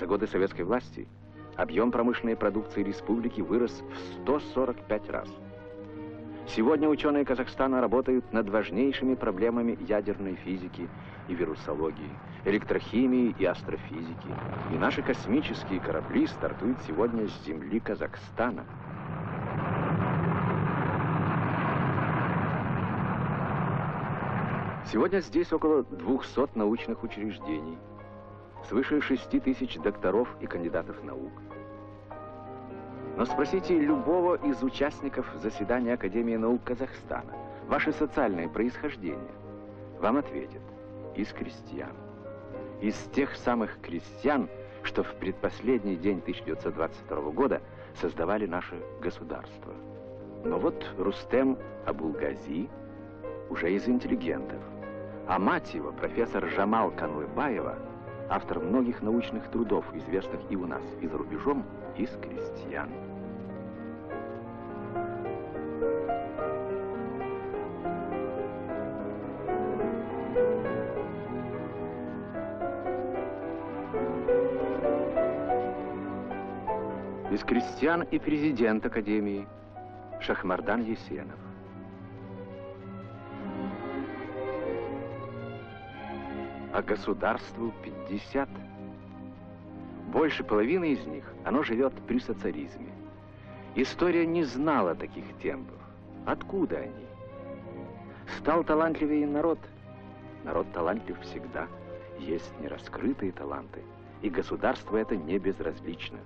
За годы советской власти объем промышленной продукции республики вырос в 145 раз. Сегодня ученые Казахстана работают над важнейшими проблемами ядерной физики и вирусологии, электрохимии и астрофизики. И наши космические корабли стартуют сегодня с земли Казахстана. Сегодня здесь около 200 научных учреждений, свыше 6 тысяч докторов и кандидатов наук. Но спросите любого из участников заседания Академии наук Казахстана, ваше социальное происхождение, вам ответят из крестьян. Из тех самых крестьян, что в предпоследний день 1922 года создавали наше государство. Но вот Рустем Абулгази уже из интеллигентов. А мать его, профессор Жамал Канлыбаева, автор многих научных трудов, известных и у нас, и за рубежом, из крестьян. Из крестьян и президент Академии Шахмардан Есенов. А государству 50. Больше половины из них, оно живет при социализме. История не знала таких темпов. Откуда они? Стал талантливее народ. Народ талантлив всегда. Есть нераскрытые таланты. И государство это не безразлично.